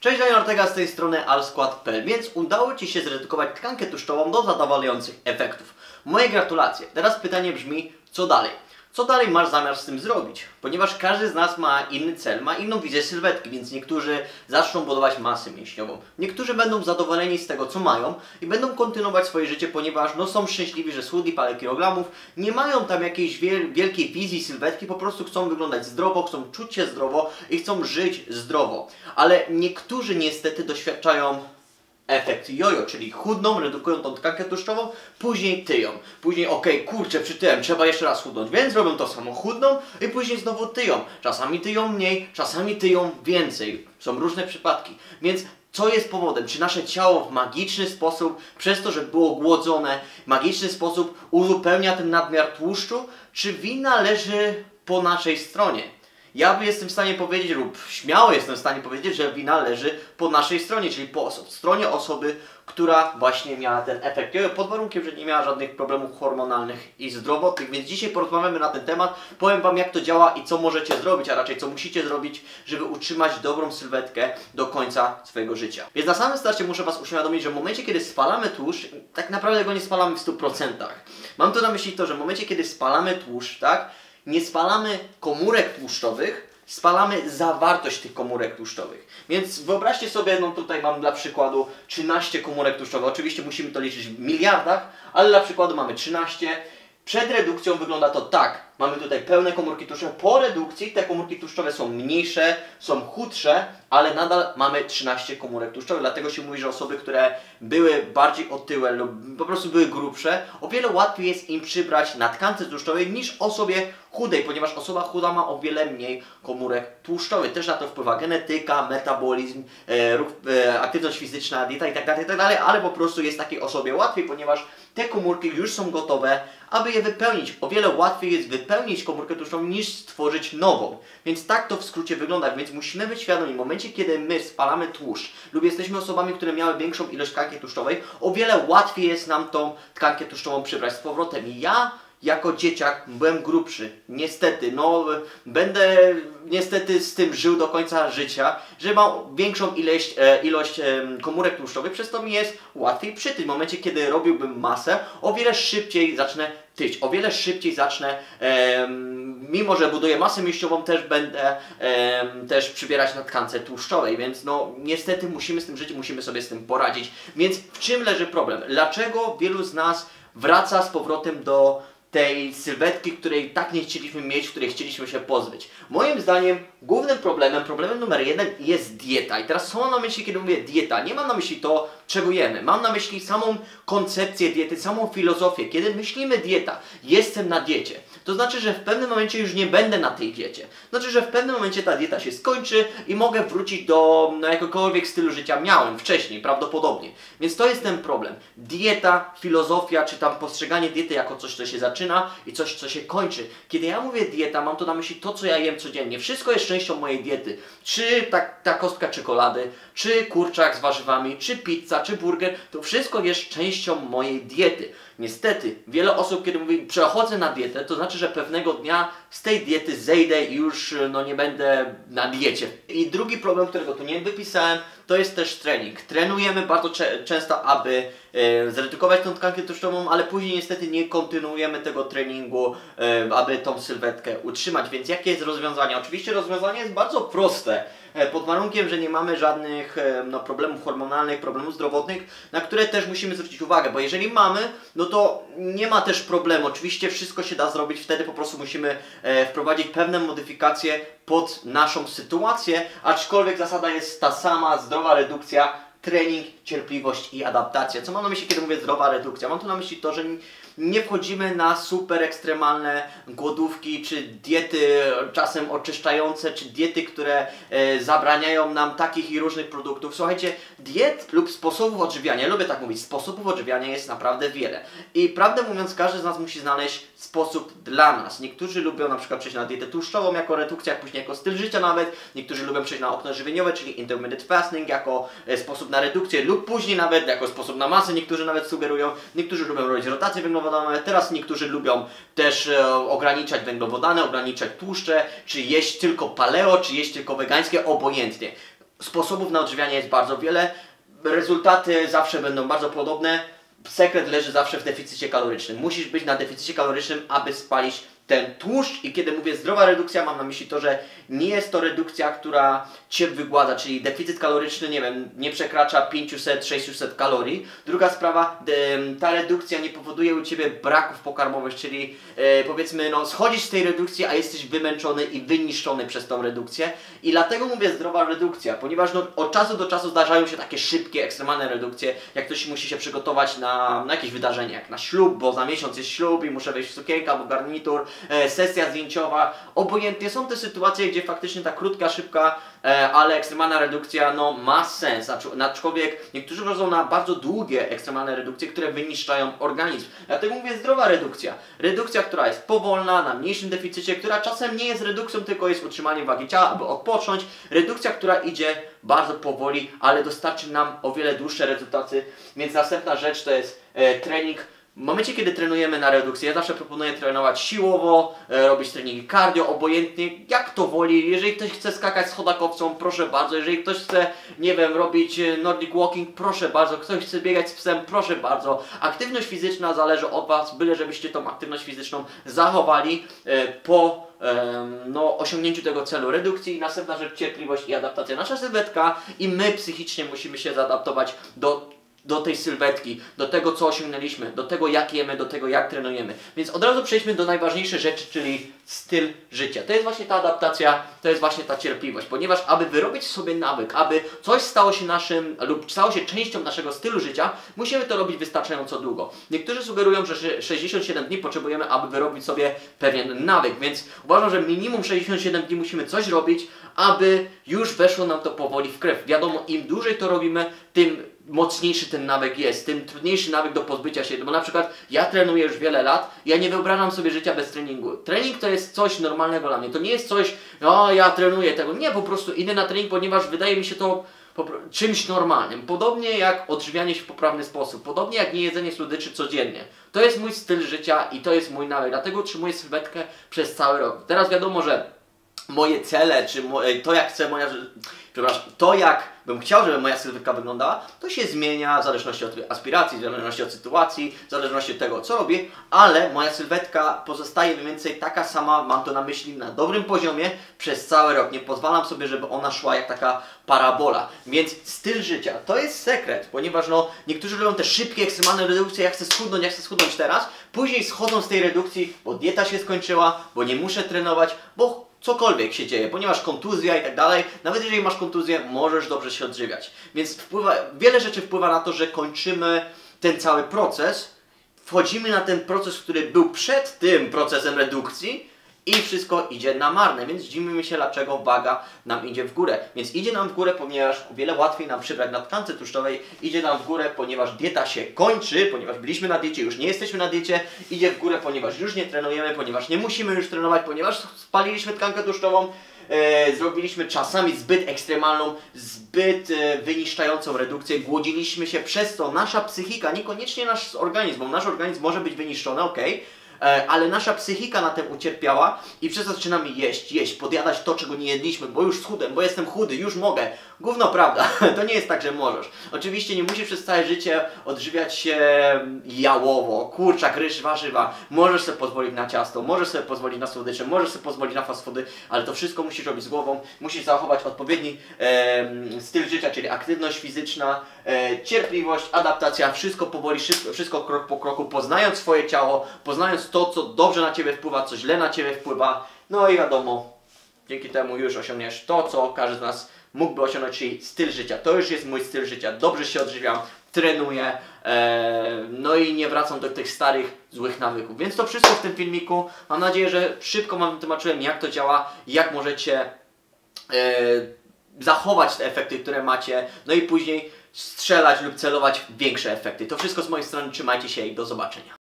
Cześć, Daniel Ortega z tej strony alskład.pl, więc udało Ci się zredukować tkankę tłuszczową do zadowalających efektów. Moje gratulacje. Teraz pytanie brzmi, co dalej? Co dalej masz zamiar z tym zrobić? Ponieważ każdy z nas ma inny cel, ma inną wizję sylwetki, więc niektórzy zaczną budować masę mięśniową. Niektórzy będą zadowoleni z tego, co mają i będą kontynuować swoje życie, ponieważ no, są szczęśliwi, że schudli parę kilogramów, nie mają tam jakiejś wiel wielkiej wizji sylwetki, po prostu chcą wyglądać zdrowo, chcą czuć się zdrowo i chcą żyć zdrowo. Ale niektórzy niestety doświadczają efekt jojo, czyli chudną, redukują tą tkankę tłuszczową, później tyją. Później okej, okay, kurczę, przytyłem, trzeba jeszcze raz chudnąć, więc robią to samo chudną i później znowu tyją. Czasami tyją mniej, czasami tyją więcej. Są różne przypadki. Więc co jest powodem? Czy nasze ciało w magiczny sposób, przez to, że było głodzone, w magiczny sposób uzupełnia ten nadmiar tłuszczu, czy wina leży po naszej stronie? Ja jestem w stanie powiedzieć, lub śmiało jestem w stanie powiedzieć, że wina leży po naszej stronie, czyli po stronie osoby, która właśnie miała ten efekt. Pod warunkiem, że nie miała żadnych problemów hormonalnych i zdrowotnych. Więc dzisiaj porozmawiamy na ten temat. Powiem Wam, jak to działa i co możecie zrobić, a raczej co musicie zrobić, żeby utrzymać dobrą sylwetkę do końca swojego życia. Więc na samym starcie muszę Was uświadomić, że w momencie, kiedy spalamy tłuszcz, tak naprawdę go nie spalamy w 100%. Mam tu na myśli to, że w momencie, kiedy spalamy tłuszcz, tak, nie spalamy komórek tłuszczowych, spalamy zawartość tych komórek tłuszczowych. Więc wyobraźcie sobie, no tutaj mam dla przykładu 13 komórek tłuszczowych. Oczywiście musimy to liczyć w miliardach, ale dla przykładu mamy 13. Przed redukcją wygląda to tak. Mamy tutaj pełne komórki tłuszczowe. Po redukcji te komórki tłuszczowe są mniejsze, są chudsze, ale nadal mamy 13 komórek tłuszczowych. Dlatego się mówi, że osoby, które były bardziej otyłe lub po prostu były grubsze, o wiele łatwiej jest im przybrać na tkance tłuszczowej niż osobie chudej, ponieważ osoba chuda ma o wiele mniej komórek tłuszczowych. Też na to wpływa genetyka, metabolizm, e, ruch, e, aktywność fizyczna, dieta itd., tak itd., tak ale po prostu jest takiej osobie łatwiej, ponieważ te komórki już są gotowe, aby je wypełnić. O wiele łatwiej jest wypełnić komórkę tłuszczową niż stworzyć nową. Więc tak to w skrócie wygląda. Więc musimy być świadomi, w momencie kiedy my spalamy tłuszcz lub jesteśmy osobami, które miały większą ilość tkanki tłuszczowej, o wiele łatwiej jest nam tą tkankę tłuszczową przybrać z powrotem. I ja jako dzieciak byłem grubszy. Niestety, no będę niestety z tym żył do końca życia, że mam większą ilość, e, ilość e, komórek tłuszczowych, przez to mi jest łatwiej przytyć. W momencie, kiedy robiłbym masę, o wiele szybciej zacznę tyć, o wiele szybciej zacznę, e, mimo że buduję masę mięśniową, też będę też przybierać na tkance tłuszczowej, więc no niestety musimy z tym żyć, musimy sobie z tym poradzić. Więc w czym leży problem? Dlaczego wielu z nas wraca z powrotem do tej sylwetki, której tak nie chcieliśmy mieć, której chcieliśmy się pozbyć. Moim zdaniem głównym problemem, problemem numer jeden jest dieta. I teraz co mam na myśli, kiedy mówię dieta? Nie mam na myśli to, czego jemy. Mam na myśli samą koncepcję diety, samą filozofię. Kiedy myślimy dieta, jestem na diecie, to znaczy, że w pewnym momencie już nie będę na tej diecie. Znaczy, że w pewnym momencie ta dieta się skończy i mogę wrócić do no, jakiegokolwiek stylu życia miałem wcześniej, prawdopodobnie. Więc to jest ten problem. Dieta, filozofia, czy tam postrzeganie diety jako coś, co się zaczyna i coś, co się kończy. Kiedy ja mówię dieta, mam to na myśli to, co ja jem codziennie. Wszystko jest częścią mojej diety. Czy ta, ta kostka czekolady, czy kurczak z warzywami, czy pizza, czy burger, to wszystko jest częścią mojej diety. Niestety, wiele osób, kiedy mówi, przechodzę na dietę, to znaczy, że pewnego dnia z tej diety zejdę i już no, nie będę na diecie. I drugi problem, którego tu nie wypisałem, to jest też trening. Trenujemy bardzo często, aby e, zredukować tą tkankę tłuszczową, ale później niestety nie kontynuujemy tego treningu, e, aby tą sylwetkę utrzymać. Więc jakie jest rozwiązanie? Oczywiście rozwiązanie jest bardzo proste. E, pod warunkiem, że nie mamy żadnych e, no, problemów hormonalnych, problemów zdrowotnych, na które też musimy zwrócić uwagę, bo jeżeli mamy, no to nie ma też problemu. Oczywiście wszystko się da zrobić, wtedy po prostu musimy e, wprowadzić pewne modyfikacje pod naszą sytuację, aczkolwiek zasada jest ta sama, zdrowa redukcja, trening, cierpliwość i adaptacja. Co mam na myśli, kiedy mówię zdrowa redukcja? Mam tu na myśli to, że nie wchodzimy na super ekstremalne głodówki, czy diety czasem oczyszczające, czy diety, które e, zabraniają nam takich i różnych produktów. Słuchajcie, diet lub sposobów odżywiania, lubię tak mówić, sposobów odżywiania jest naprawdę wiele. I prawdę mówiąc, każdy z nas musi znaleźć sposób dla nas. Niektórzy lubią na przykład przejść na dietę tłuszczową jako redukcja, później jako styl życia nawet. Niektórzy lubią przejść na okno żywieniowe, czyli intermittent fasting jako e, sposób na redukcję lub później nawet jako sposób na masę. Niektórzy nawet sugerują. Niektórzy lubią robić rotację węglowodanowe. Teraz niektórzy lubią też e, ograniczać węglowodany, ograniczać tłuszcze, czy jeść tylko paleo, czy jeść tylko wegańskie, obojętnie. sposobów na odżywianie jest bardzo wiele. Rezultaty zawsze będą bardzo podobne. Sekret leży zawsze w deficycie kalorycznym. Musisz być na deficycie kalorycznym, aby spalić ten tłuszcz i kiedy mówię zdrowa redukcja, mam na myśli to, że nie jest to redukcja, która Cię wygładza, czyli deficyt kaloryczny, nie wiem, nie przekracza 500-600 kalorii. Druga sprawa, ta redukcja nie powoduje u Ciebie braków pokarmowych, czyli e, powiedzmy, no schodzisz z tej redukcji, a jesteś wymęczony i wyniszczony przez tą redukcję i dlatego mówię zdrowa redukcja, ponieważ no, od czasu do czasu zdarzają się takie szybkie, ekstremalne redukcje, jak ktoś musi się przygotować na, na jakieś wydarzenie, jak na ślub, bo za miesiąc jest ślub i muszę wejść w sukienkę albo garnitur, sesja zdjęciowa, obojętnie są te sytuacje, gdzie faktycznie ta krótka, szybka, e, ale ekstremalna redukcja no, ma sens, aczkolwiek niektórzy chodzą na bardzo długie ekstremalne redukcje, które wyniszczają organizm. Dlatego mówię zdrowa redukcja. Redukcja, która jest powolna, na mniejszym deficycie, która czasem nie jest redukcją, tylko jest utrzymaniem wagi ciała, aby odpocząć. Redukcja, która idzie bardzo powoli, ale dostarczy nam o wiele dłuższe rezultaty. Więc następna rzecz to jest e, trening w momencie, kiedy trenujemy na redukcji, ja zawsze proponuję trenować siłowo, e, robić treningi cardio, obojętnie, jak to woli. Jeżeli ktoś chce skakać z chodakowcą, proszę bardzo. Jeżeli ktoś chce, nie wiem, robić e, Nordic Walking, proszę bardzo. Ktoś chce biegać z psem, proszę bardzo. Aktywność fizyczna zależy od Was, byle żebyście tą aktywność fizyczną zachowali e, po no, osiągnięciu tego celu redukcji. Następna rzecz, cierpliwość i adaptacja. Nasza sylwetka i my psychicznie musimy się zaadaptować do do tej sylwetki, do tego, co osiągnęliśmy, do tego, jak jemy, do tego, jak trenujemy. Więc od razu przejdźmy do najważniejszej rzeczy, czyli styl życia. To jest właśnie ta adaptacja, to jest właśnie ta cierpliwość, ponieważ aby wyrobić sobie nawyk, aby coś stało się naszym lub stało się częścią naszego stylu życia, musimy to robić wystarczająco długo. Niektórzy sugerują, że 67 dni potrzebujemy, aby wyrobić sobie pewien nawyk, więc uważam, że minimum 67 dni musimy coś robić, aby już weszło nam to powoli w krew. Wiadomo, im dłużej to robimy, tym mocniejszy ten nawyk jest, tym trudniejszy nawyk do pozbycia się. Bo na przykład ja trenuję już wiele lat, ja nie wyobrażam sobie życia bez treningu. Trening to jest coś normalnego dla mnie. To nie jest coś, o ja trenuję tego. Nie, po prostu idę na trening, ponieważ wydaje mi się to czymś normalnym. Podobnie jak odżywianie się w poprawny sposób. Podobnie jak nie jedzenie słodyczy codziennie. To jest mój styl życia i to jest mój nawyk. Dlatego utrzymuję sylwetkę przez cały rok. Teraz wiadomo, że moje cele, czy to jak chcę moja przepraszam, to jak bym chciał, żeby moja sylwetka wyglądała, to się zmienia w zależności od aspiracji, w zależności od sytuacji, w zależności od tego, co robię, ale moja sylwetka pozostaje mniej więcej taka sama, mam to na myśli, na dobrym poziomie przez cały rok. Nie pozwalam sobie, żeby ona szła jak taka parabola. Więc styl życia to jest sekret, ponieważ no, niektórzy robią te szybkie, ekstremalne redukcje, ja chcę schudnąć, ja chcę schudnąć teraz, później schodzą z tej redukcji, bo dieta się skończyła, bo nie muszę trenować, bo cokolwiek się dzieje, ponieważ kontuzja i tak dalej, nawet jeżeli masz kontuzję, możesz dobrze się odżywiać. Więc wpływa, wiele rzeczy wpływa na to, że kończymy ten cały proces, wchodzimy na ten proces, który był przed tym procesem redukcji i wszystko idzie na marne, więc zdziwimy się, dlaczego waga nam idzie w górę. Więc idzie nam w górę, ponieważ o wiele łatwiej nam przybrać na tkance tłuszczowej, idzie nam w górę, ponieważ dieta się kończy, ponieważ byliśmy na diecie, już nie jesteśmy na diecie, idzie w górę, ponieważ już nie trenujemy, ponieważ nie musimy już trenować, ponieważ spaliliśmy tkankę tłuszczową, e, zrobiliśmy czasami zbyt ekstremalną, zbyt e, wyniszczającą redukcję, głodziliśmy się, przez to nasza psychika, niekoniecznie nasz organizm, bo nasz organizm może być wyniszczony, ok, ale nasza psychika na tym ucierpiała i przez to zaczynamy jeść, jeść, podjadać to, czego nie jedliśmy, bo już schudłem, bo jestem chudy, już mogę. Gówno prawda, to nie jest tak, że możesz. Oczywiście nie musisz przez całe życie odżywiać się jałowo, kurczak, ryż, warzywa. Możesz sobie pozwolić na ciasto, możesz sobie pozwolić na słodycze, możesz sobie pozwolić na fast foody, ale to wszystko musisz robić z głową, musisz zachować odpowiedni e, styl życia, czyli aktywność fizyczna, e, cierpliwość, adaptacja, wszystko powoli, wszystko, wszystko krok po kroku, poznając swoje ciało, poznając to, co dobrze na Ciebie wpływa, co źle na Ciebie wpływa. No i wiadomo, dzięki temu już osiągniesz to, co każdy z nas mógłby osiągnąć, czyli styl życia. To już jest mój styl życia. Dobrze się odżywiam, trenuję, e, no i nie wracam do tych starych, złych nawyków. Więc to wszystko w tym filmiku. Mam nadzieję, że szybko Wam wytłumaczyłem, jak to działa, jak możecie e, zachować te efekty, które macie, no i później strzelać lub celować większe efekty. To wszystko z mojej strony. Trzymajcie się i do zobaczenia.